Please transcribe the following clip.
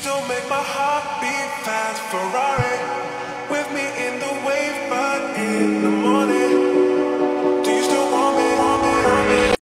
still make my heart beat fast. Ferrari with me in the wave, but in